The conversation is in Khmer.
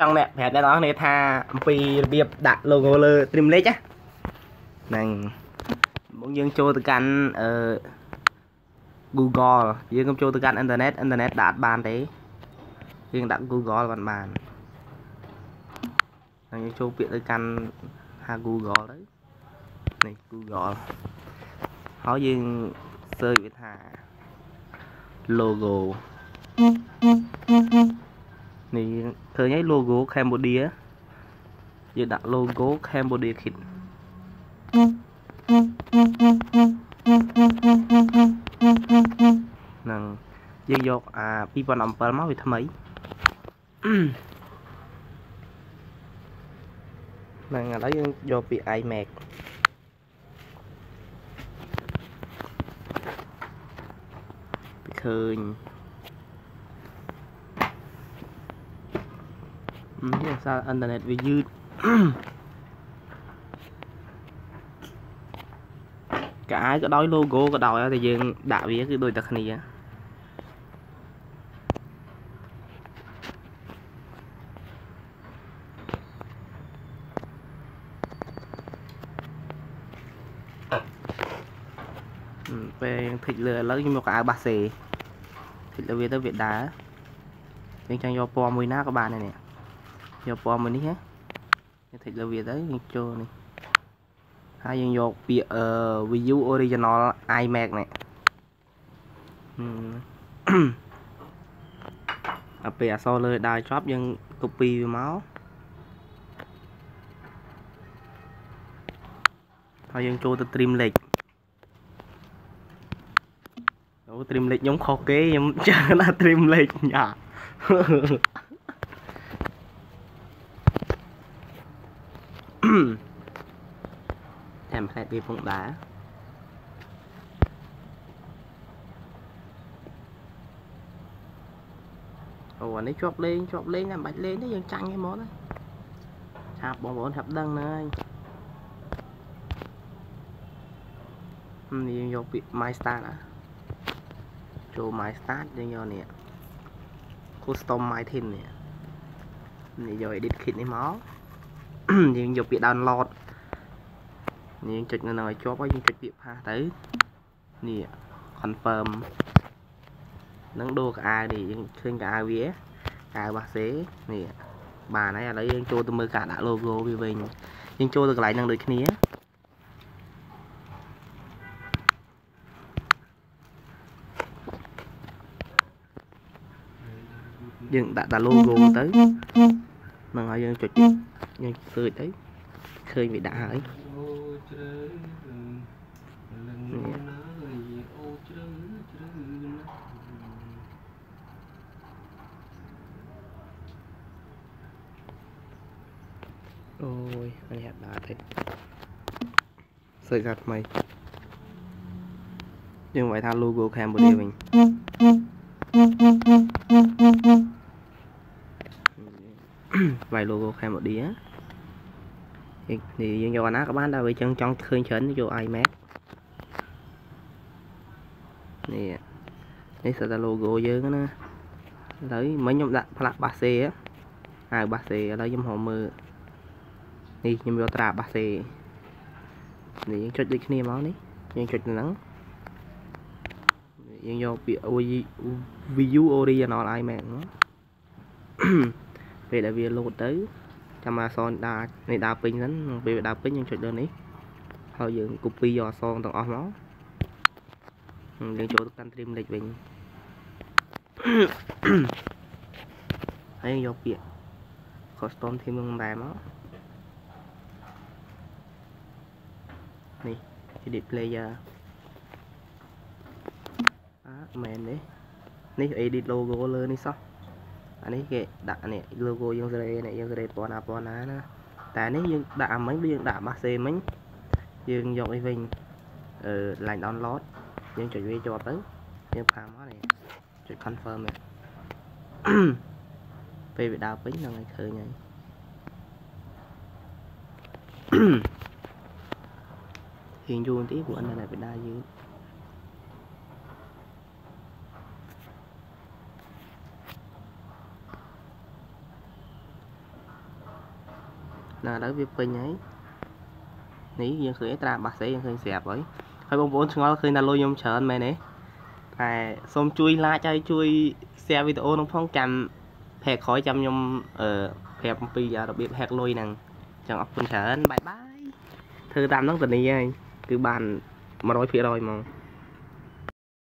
ចង់អ្នកប្រាប់អ្នកនរគ្នាថាអំពីរបៀបដាក់ logo លើ Trimlix ណាហ្នឹងមកយើងចូលទៅកាន់អឺ Google យើងកុំចូលទៅកាន់អ៊ីនធឺណិតអ៊ីនធឺណិតដាក់បានទេយើងដាក់ Google បានបានហើយយើងចូលពាក្យទៅកាន់ហា Google ទៅនេះ Google ហើយយើង search វាថា logo នេះឃើញហើយ logo Cambodia យើងដាក់ logo Cambodia Kit ហ្នឹងយើងយកអា2017មកវាថ្មីហ្នឹងឥឡូវយើងយកពី iMac ពីឃើញ នេះសារអ៊ីនធឺណិតវាយឺតកៅអៅក៏ដោយ logo ក៏ដោយតែយើងដាក់វាគឺដូចតែគ្នាពេលយើងភិចលើឥឡូវខ្ញុំយកកៅអៅបាសេភិចលើវាទៅវាដើរ យើងចង់យកពណ៌មួយណាក៏បានដែរនេះយកពណ៌មួយនេះហ៎យើងភិចលើវាទៅយើងចូលនេះហើយយើងយកពាក្យអឺ view original iMac នេះអាពេលអក្សរលើដើរជាប់យើង copy វាមកហើយយើងចូលទៅ trim លេខអូ trim លេខខ្ញុំខុសគេខ្ញុំចាណា trim លេខញ៉ា តែផ្លែវាពងដែរអូអានេះជាប់លេងជាប់លេងតែមិនបាច់លេងទេយើងចាញ់ឯងមកណាឆាប់បងប្អូនឆាប់ដឹងហ្នឹងហើយនេះយើងយកពាក្យ my start ណាចូល my start យើងយកនេះ custom my theme នេះនេះយក edit kit នេះមក យើងយកពាក្យ download យើងចុចនៅនឹងឲ្យជាប់ហើយយើងចុចពាក្យ pass ទៅនេះ confirm នឹងដូរកៅអៅនេះយើងឃើញកៅអៅវាកៅអៅបាសេនេះបានហើយឥឡូវយើងចូលទៅមើលការដាក់ logo វាវិញយើងចូលទៅកន្លែងហ្នឹងដូចគ្នាយើងដាក់តា logo ទៅនឹងហើយយើងចុច យើងសើចទៅឃើញវាដាក់ហើយអូយនេះអត់ដាក់ទេសើចថាថ្មីយើងវាយថា logo Cambodia វិញវាយ logo Cambodia នេះយើងយកអាណាក៏បានដែរវាចឹងចង់ឃើញច្រើនយក iMac នេះនេះសិតតែ logo យើងណាឥឡូវមិញខ្ញុំដាក់ផ្លាក់បាសេហៅបាសេឥឡូវខ្ញុំហៅមើលនេះខ្ញុំយកត្រាបាសេនេះយើងចុចដូចគ្នាមកនេះយើងចុចទៅហ្នឹងយើងយកពាក្យ view original iMac មកពេលដែលវាលោតទៅ ចាំអក្សរដើរនេះដើរពេញសិនពេលវាដើរពេញយើងចុចលើនេះហើយយើង copy យកអក្សរទាំងអស់មកយើងចូលទៅកាន់ trim លេខវិញហើយយកពាក្យ custom theme នឹងដែរមកនេះ edit player អឺមែនទេនេះ edit logo លើនេះសោះ អានេះគេដាក់នេះ logo យើងសេរីនេះយើងសេរីពណ៌ណាពណ៌ណាណាតែនេះយើងដាក់អាមិញយើងដាក់បាសេមិញយើងយកអីវិញអឺ line download យើងចុចវាជាប់ទៅយើងផាមកនេះចុច confirm នេះពេលវាដើរពេញហ្នឹងឲ្យឃើញហើយរៀងយូរបន្តិចព្រោះអិនតែវាដើរយឺត ណាឥឡូវវាពេញហើយនេះយើងឃើញត្រាបាសេយើងឃើញស្រាប់ហើយហើយបងប្អូនឆ្ងល់ឃើញថាលុយខ្ញុំច្រើនមែនទេតែសូមជួយ like ហើយជួយ share វីដេអូនោះផងចាំផែក្រោយចាំខ្ញុំអឺប្រាប់អំពីរបៀប hack លុយហ្នឹងអញ្ចឹងអរគុណច្រើនបាយបាយធ្វើតាមហ្នឹងតានីហើយគឺបាន100%ហ្មង